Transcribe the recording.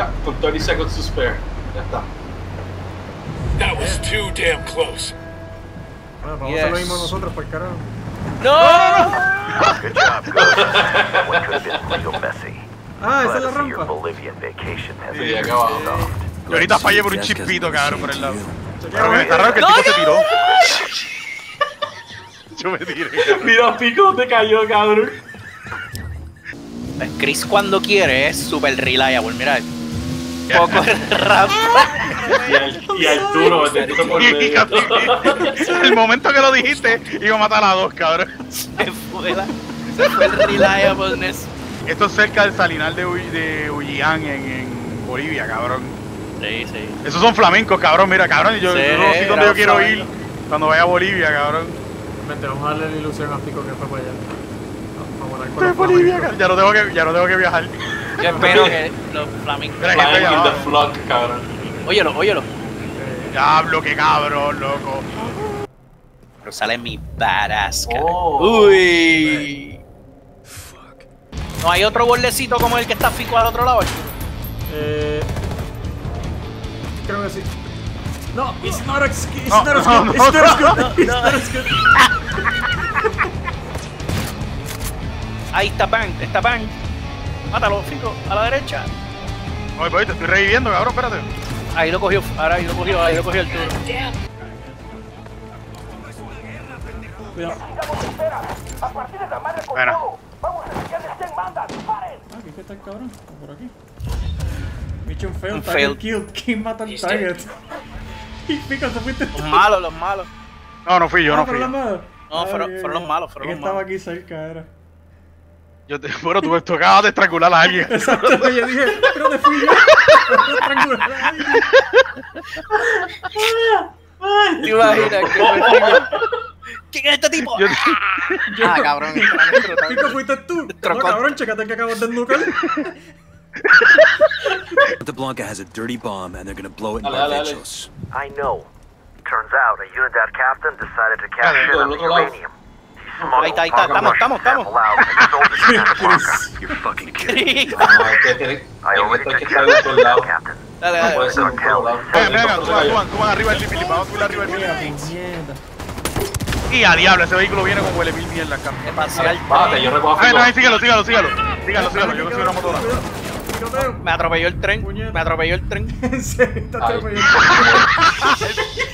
Ya, con 30 seconds to spare. Ya está. That was too damn close. Bueno, vamos a hacer lo Yes. mismo nosotros, por carajo. ¡No! Good job, Ghost. What could have been real messy. Ah, esa Glad es la to see your rampa. Bolivian vacation has Sí, acá abajo. Yo ahorita fallé por un chispito, cabrón, por el lado. Pero güey. está raro que el tipo se tiró. Yo me tiré. Mira, pico, dónde cayó, cabrón. Pues Chris cuando quiere es super reliable, mira. Poco rápido. Y, Al- y Arturo, metiéndose por medio. El momento que lo dijiste, iba a matar a dos, cabrón. Se fue la... Se fue el reliableness. Esto es cerca del salinal de, Uy- de Ullán en, en Bolivia, cabrón. Sí, sí. Esos son flamencos, cabrón. Mira, cabrón, yo, Sí, yo no sé dónde yo quiero flamenco. ir cuando vaya a Bolivia, cabrón. Vente, vamos a darle la ilusión a Pico que fue para allá. Vamos a volar con Estoy en los Bolivia. Ya no tengo que, ya no tengo que viajar. Yo espero que los Flying in the flock, cabrón. Óyelo, óyelo. Diablo, qué cabrón, loco. Pero sale mi badass. cara. Oh. Uy. No hay otro bordecito como el que está fico al otro lado. Arturo? eh, creo que sí. No, it's not as, it's No, not as no, good. no, it's not as no, good. It's not as good. Ahí está Pan, está Pan. Mátalo, fico, a la derecha. Oye, pues, te estoy reviviendo, cabrón, espérate. Ahí lo cogió, ahora ahí lo cogió, ahí lo cogió el Arturo. Cuidado. Bueno, Ah, ¿qué que está el cabrón? Está por aquí. Mission failed, Un target killed. ¿Quién mata al target? Y Pico, se fuiste. Los malos, los malos. no, no fui yo, Ah, no fui yo. No, fueron- los malos, fueron los estaba malos. aquí cerca, era. Yo te, bueno, tú tocabas de estrangular a alguien. Exacto, yo dije, pero te fui yo. Estrangular a alguien. ¿Te imaginas que? ¿Quién es este tipo? Yo- Ah, cabrón, Pico, fuiste tú. No, cabrón, checate que acabas de nucar. The Blanca has a dirty bomb and they're gonna blow it in. Barbados. I know. Turns out a Unidad captain decided to cash Dale, in del on the otro lado. uranium. Ahí está, ahí está, estamos, estamos, estamos. que que. Dale, No dale. Venga, suban, suban, arriba vamos a subir arriba. Y a diablo, ese vehículo viene con huele mil mierda, cabrón. Bájate, yo recojo a Ay, Fico. no, ahí, sígalo, sígalo, sígalo. Sígalo, sígalo, yo consigo una motora. Me atropelló el tren. Me atropelló el tren. En serio, está atropellando.